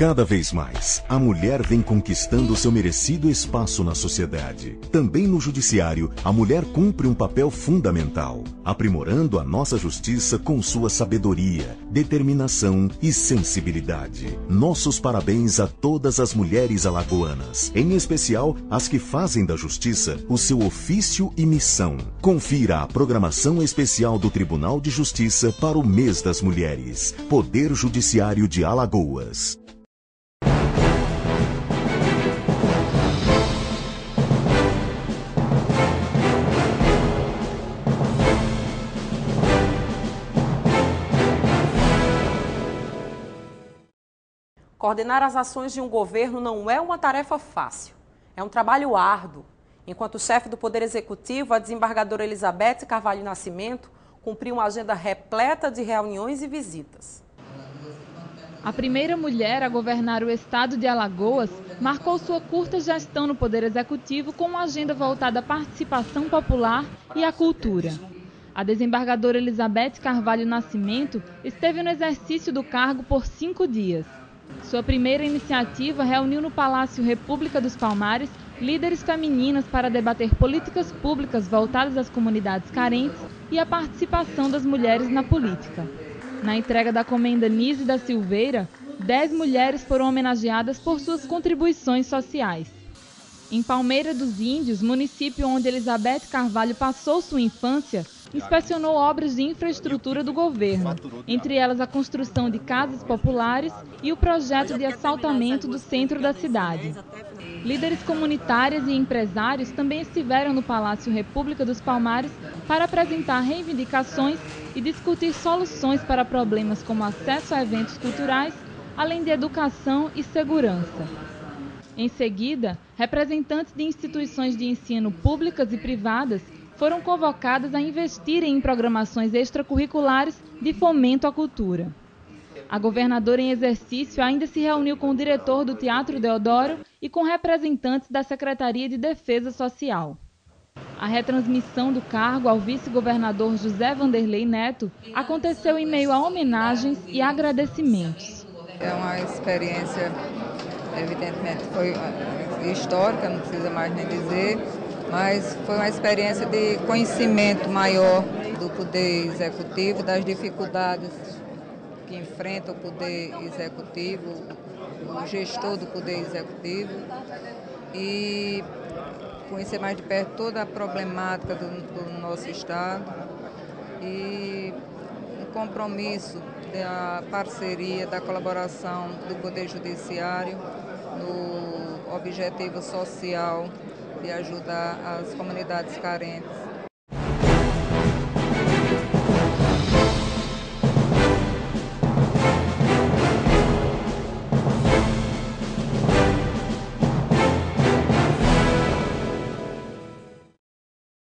Cada vez mais, a mulher vem conquistando seu merecido espaço na sociedade. Também no judiciário, a mulher cumpre um papel fundamental, aprimorando a nossa justiça com sua sabedoria, determinação e sensibilidade. Nossos parabéns a todas as mulheres alagoanas, em especial as que fazem da justiça o seu ofício e missão. Confira a programação especial do Tribunal de Justiça para o mês das mulheres. Poder Judiciário de Alagoas. Coordenar as ações de um governo não é uma tarefa fácil. É um trabalho árduo. Enquanto chefe do Poder Executivo, a desembargadora Elizabeth Carvalho Nascimento cumpriu uma agenda repleta de reuniões e visitas. A primeira mulher a governar o estado de Alagoas marcou sua curta gestão no Poder Executivo com uma agenda voltada à participação popular e à cultura. A desembargadora Elizabeth Carvalho Nascimento esteve no exercício do cargo por cinco dias. Sua primeira iniciativa reuniu no Palácio República dos Palmares líderes femininas para debater políticas públicas voltadas às comunidades carentes e a participação das mulheres na política. Na entrega da comenda Nise da Silveira, dez mulheres foram homenageadas por suas contribuições sociais. Em Palmeira dos Índios, município onde Elizabeth Carvalho passou sua infância, inspecionou obras de infraestrutura do governo, entre elas a construção de casas populares e o projeto de assaltamento do centro da cidade. Líderes comunitários e empresários também estiveram no Palácio República dos Palmares para apresentar reivindicações e discutir soluções para problemas como acesso a eventos culturais, além de educação e segurança. Em seguida, representantes de instituições de ensino públicas e privadas foram convocadas a investirem em programações extracurriculares de fomento à cultura. A governadora em exercício ainda se reuniu com o diretor do Teatro Deodoro e com representantes da Secretaria de Defesa Social. A retransmissão do cargo ao vice-governador José Vanderlei Neto aconteceu em meio a homenagens e agradecimentos. É uma experiência, evidentemente, foi histórica, não precisa mais nem dizer, mas foi uma experiência de conhecimento maior do poder executivo, das dificuldades que enfrenta o poder executivo, o gestor do poder executivo. E conhecer mais de perto toda a problemática do, do nosso Estado. E um compromisso da parceria, da colaboração do Poder Judiciário no objetivo social de ajudar as comunidades carentes